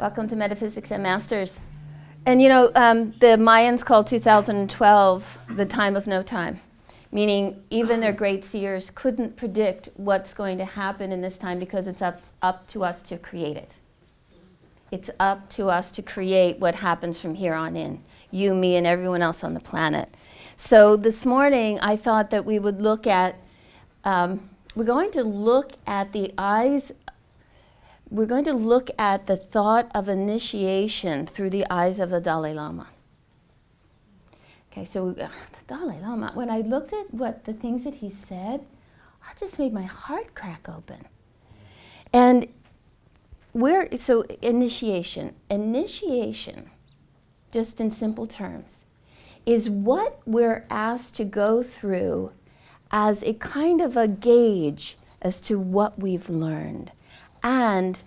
Welcome to Metaphysics and Masters. And you know, um, the Mayans call 2012 the time of no time, meaning even their great seers couldn't predict what's going to happen in this time because it's up, up to us to create it. It's up to us to create what happens from here on in, you, me, and everyone else on the planet. So this morning, I thought that we would look at, um, we're going to look at the eyes we're going to look at the thought of initiation through the eyes of the Dalai Lama. Okay, so uh, the Dalai Lama, when I looked at what the things that he said, I just made my heart crack open. And where, so initiation, initiation, just in simple terms, is what we're asked to go through as a kind of a gauge as to what we've learned and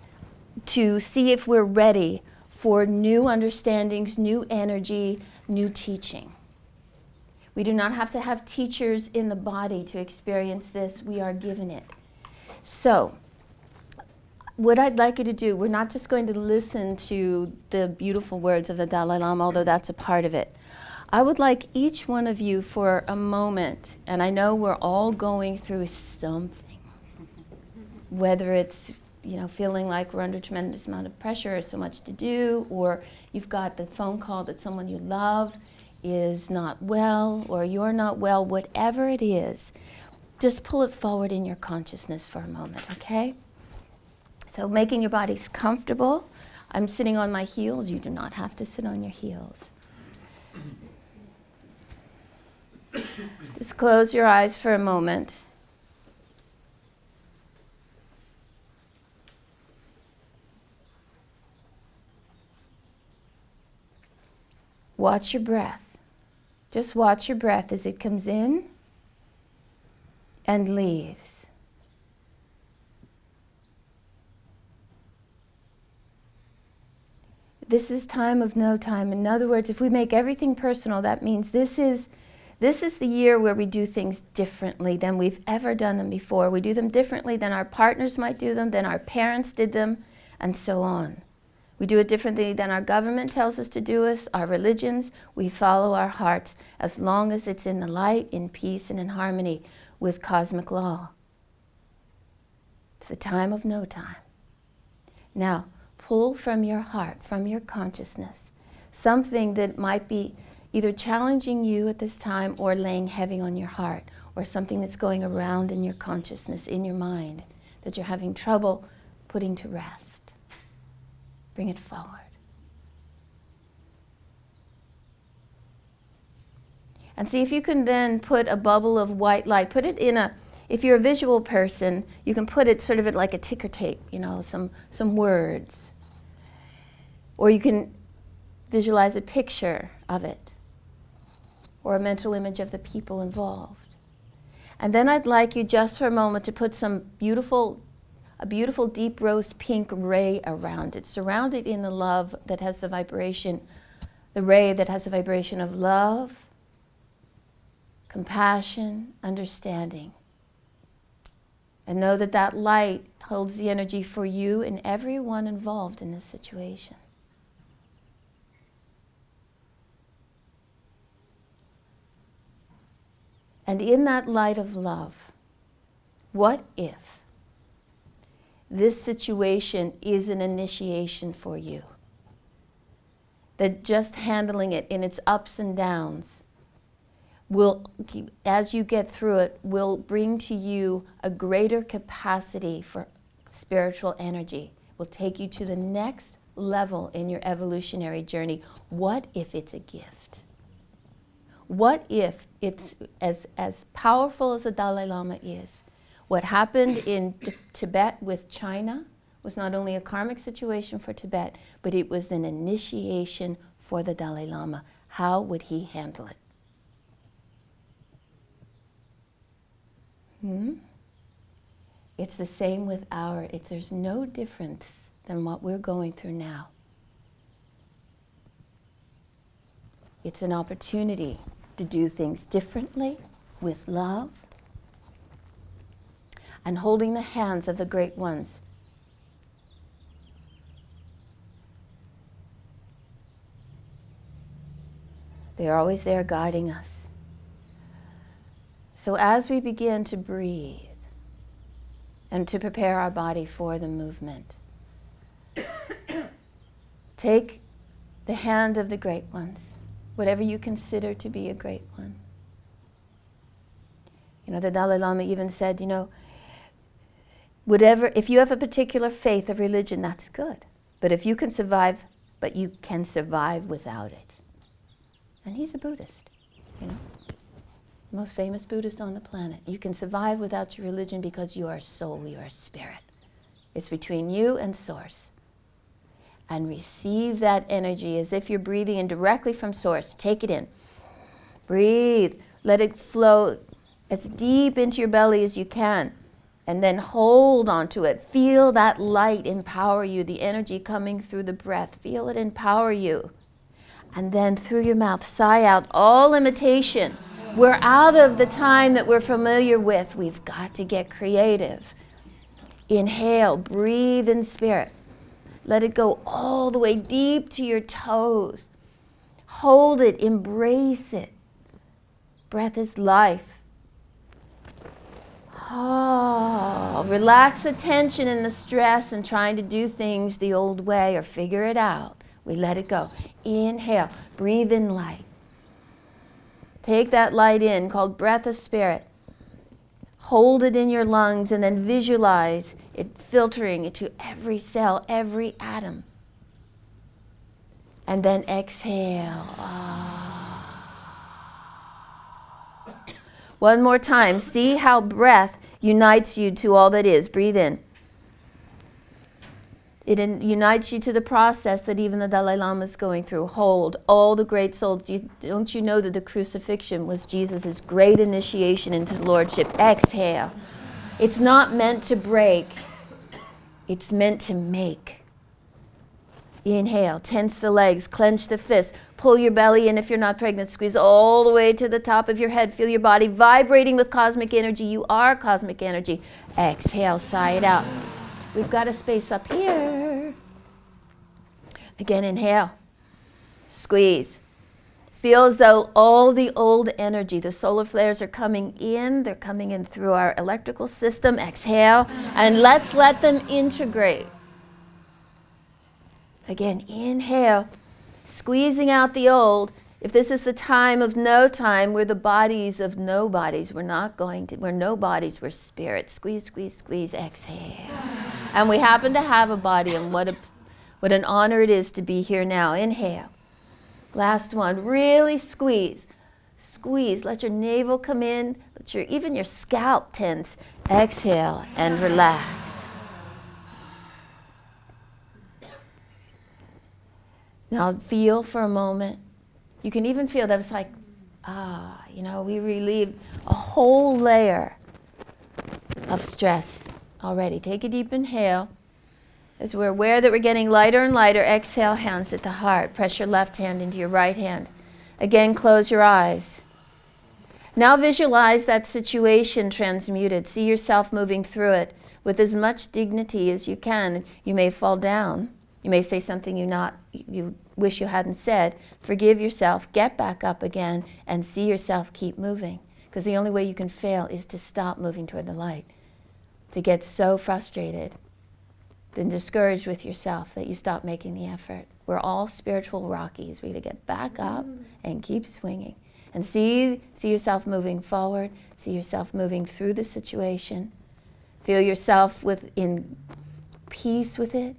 to see if we're ready for new understandings, new energy, new teaching. We do not have to have teachers in the body to experience this. We are given it. So, what I'd like you to do, we're not just going to listen to the beautiful words of the Dalai Lama, although that's a part of it. I would like each one of you for a moment, and I know we're all going through something, whether it's you know, feeling like we're under tremendous amount of pressure, or so much to do, or you've got the phone call that someone you love is not well, or you're not well, whatever it is, just pull it forward in your consciousness for a moment, okay? So making your bodies comfortable. I'm sitting on my heels. You do not have to sit on your heels. Just close your eyes for a moment. Watch your breath. Just watch your breath as it comes in and leaves. This is time of no time. In other words, if we make everything personal, that means this is this is the year where we do things differently than we've ever done them before. We do them differently than our partners might do them, than our parents did them, and so on. We do it differently than our government tells us to do it, our religions. We follow our hearts as long as it's in the light, in peace, and in harmony with cosmic law. It's the time of no time. Now, pull from your heart, from your consciousness, something that might be either challenging you at this time or laying heavy on your heart, or something that's going around in your consciousness, in your mind, that you're having trouble putting to rest. Bring it forward. And see if you can then put a bubble of white light, put it in a, if you're a visual person, you can put it sort of like a ticker tape, you know, some, some words. Or you can visualize a picture of it or a mental image of the people involved. And then I'd like you just for a moment to put some beautiful a beautiful deep rose pink ray around it, surrounded in the love that has the vibration, the ray that has the vibration of love, compassion, understanding. And know that that light holds the energy for you and everyone involved in this situation. And in that light of love, what if this situation is an initiation for you. That just handling it in its ups and downs will, as you get through it, will bring to you a greater capacity for spiritual energy, will take you to the next level in your evolutionary journey. What if it's a gift? What if it's as, as powerful as the Dalai Lama is? What happened in Tibet with China was not only a karmic situation for Tibet, but it was an initiation for the Dalai Lama. How would he handle it? Hmm? It's the same with our, it's, there's no difference than what we're going through now. It's an opportunity to do things differently with love and holding the hands of the great ones. They are always there guiding us. So as we begin to breathe and to prepare our body for the movement, take the hand of the great ones, whatever you consider to be a great one. You know, the Dalai Lama even said, you know, whatever, if you have a particular faith of religion, that's good. But if you can survive, but you can survive without it. And he's a Buddhist, you know, most famous Buddhist on the planet. You can survive without your religion because you are soul, you are spirit. It's between you and source. And receive that energy as if you're breathing in directly from source. Take it in. Breathe. Let it flow as deep into your belly as you can. And then hold onto it. Feel that light empower you, the energy coming through the breath. Feel it empower you. And then through your mouth, sigh out all imitation. We're out of the time that we're familiar with. We've got to get creative. Inhale, breathe in spirit. Let it go all the way deep to your toes. Hold it, embrace it. Breath is life. Oh, relax the tension and the stress and trying to do things the old way or figure it out. We let it go. Inhale, breathe in light. Take that light in called breath of spirit. Hold it in your lungs and then visualize it filtering into every cell, every atom. And then exhale. Ah. One more time. See how breath unites you to all that is. Breathe in. It in, unites you to the process that even the Dalai Lama is going through. Hold all the great souls. You, don't you know that the crucifixion was Jesus' great initiation into Lordship? Exhale. It's not meant to break, it's meant to make. Inhale, tense the legs, clench the fists, pull your belly in if you're not pregnant, squeeze all the way to the top of your head. Feel your body vibrating with cosmic energy. You are cosmic energy. Exhale, sigh it out. We've got a space up here. Again, inhale. Squeeze. Feel as though all the old energy, the solar flares are coming in. They're coming in through our electrical system. Exhale. And let's let them integrate. Again, inhale. Squeezing out the old if this is the time of no time, we're the bodies of nobodies. We're not going to, we're nobodies, we're spirits. Squeeze, squeeze, squeeze, exhale. And we happen to have a body, and what, a, what an honor it is to be here now. Inhale. Last one, really squeeze. Squeeze, let your navel come in, let your, even your scalp tense. Exhale and relax. Now feel for a moment you can even feel that it's like, ah, you know, we relieved a whole layer of stress already. Take a deep inhale. As we're aware that we're getting lighter and lighter, exhale, hands at the heart. Press your left hand into your right hand. Again, close your eyes. Now visualize that situation transmuted. See yourself moving through it with as much dignity as you can. You may fall down. You may say something you not you wish you hadn't said. Forgive yourself, get back up again, and see yourself keep moving. Because the only way you can fail is to stop moving toward the light. To get so frustrated, then discouraged with yourself that you stop making the effort. We're all spiritual Rockies. We got to get back up mm-hmm. and keep swinging. And see, see yourself moving forward. See yourself moving through the situation. Feel yourself with, in peace with it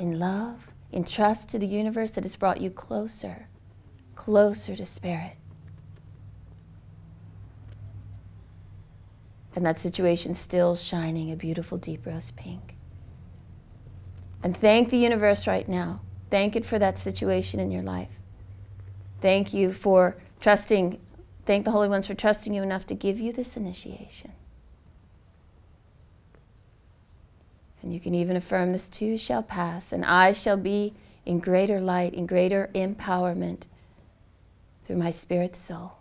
in love, in trust to the universe that has brought you closer, closer to spirit. And that situation still shining a beautiful deep rose pink. And thank the universe right now. Thank it for that situation in your life. Thank you for trusting, thank the Holy Ones for trusting you enough to give you this initiation. And you can even affirm this too shall pass, and I shall be in greater light, in greater empowerment through my spirit soul.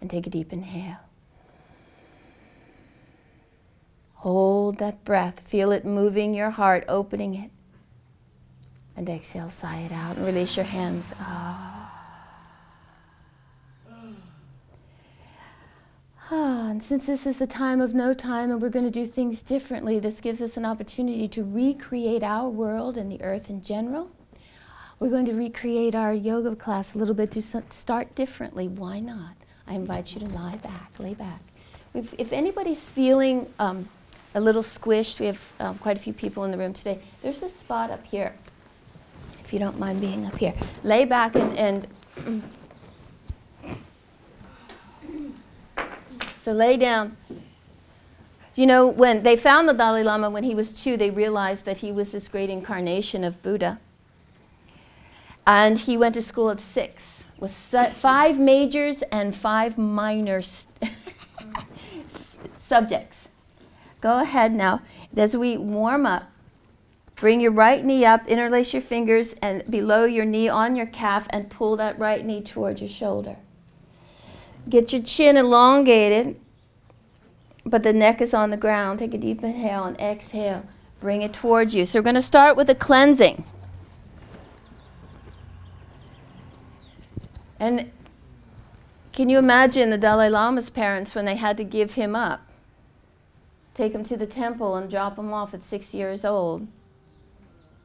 And take a deep inhale. Hold that breath. Feel it moving your heart, opening it. And exhale, sigh it out, and release your hands. Ah. Ah, and since this is the time of no time and we're going to do things differently, this gives us an opportunity to recreate our world and the earth in general. We're going to recreate our yoga class a little bit to start differently. Why not? I invite you to lie back, lay back. If, if anybody's feeling um, a little squished, we have um, quite a few people in the room today, there's a spot up here, if you don't mind being up here. Lay back and, and so lay down. You know, when they found the Dalai Lama when he was two, they realized that he was this great incarnation of Buddha. And he went to school at six with five majors and five minor subjects. Go ahead now. As we warm up, bring your right knee up, interlace your fingers and below your knee on your calf and pull that right knee towards your shoulder. Get your chin elongated, but the neck is on the ground. Take a deep inhale and exhale. Bring it towards you. So we're going to start with a cleansing. And can you imagine the Dalai Lama's parents when they had to give him up? Take him to the temple and drop him off at six years old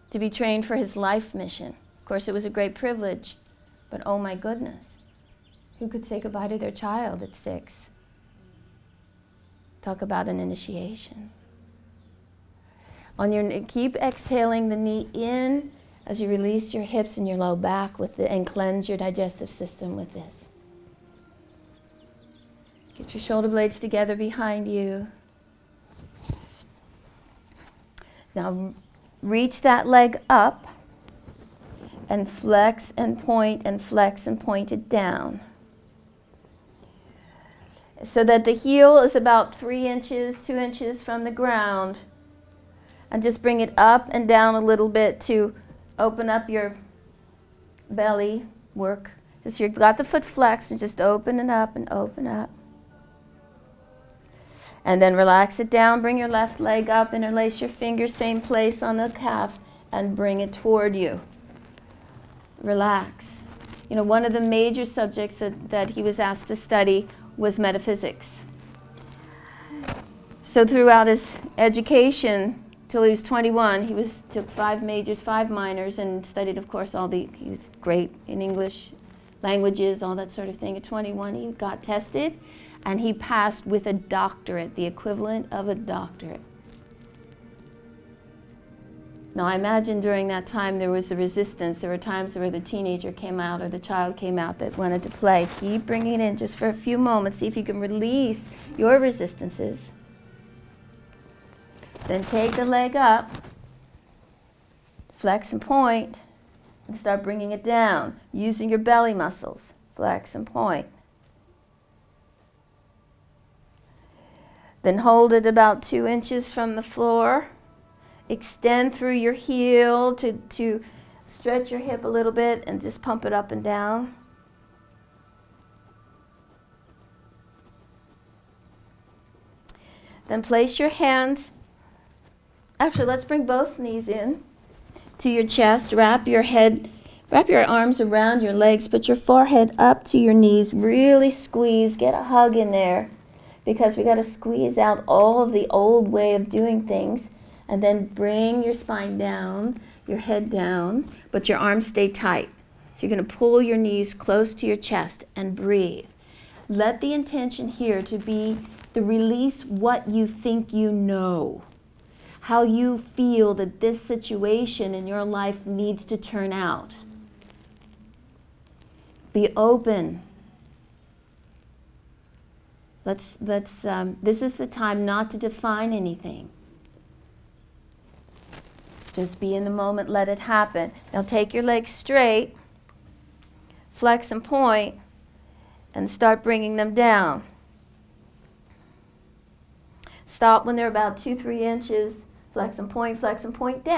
to be trained for his life mission. Of course, it was a great privilege, but oh my goodness, who could say goodbye to their child at six? Talk about an initiation. On your keep exhaling the knee in as you release your hips and your low back with the, and cleanse your digestive system with this. Get your shoulder blades together behind you. Now reach that leg up and flex and point and flex and point it down. So that the heel is about three inches, two inches from the ground. And just bring it up and down a little bit to open up your belly work. Just you've got the foot flexed and just open it up and open up. And then relax it down, bring your left leg up, interlace your fingers, same place on the calf, and bring it toward you. Relax. You know, one of the major subjects that, that he was asked to study was metaphysics. So throughout his education, till he was 21, he was took five majors, five minors, and studied, of course, all the, he was great in English, languages, all that sort of thing. At 21, he got tested and he passed with a doctorate, the equivalent of a doctorate. Now, I imagine during that time there was the resistance. There were times where the teenager came out or the child came out that wanted to play. Keep bringing it in just for a few moments. See if you can release your resistances. Then take the leg up, flex and point, and start bringing it down using your belly muscles. Flex and point. Then hold it about two inches from the floor. Extend through your heel to, to stretch your hip a little bit and just pump it up and down. Then place your hands, actually let's bring both knees in to your chest. Wrap your head, wrap your arms around your legs, put your forehead up to your knees. Really squeeze, get a hug in there because we got to squeeze out all of the old way of doing things and then bring your spine down, your head down, but your arms stay tight. So you're going to pull your knees close to your chest and breathe. Let the intention here to be to release what you think you know, how you feel that this situation in your life needs to turn out. Be open Let's, let's, um, this is the time not to define anything. Just be in the moment, let it happen. Now take your legs straight, flex and point, and start bringing them down. Stop when they're about two, three inches, flex and point, flex and point down.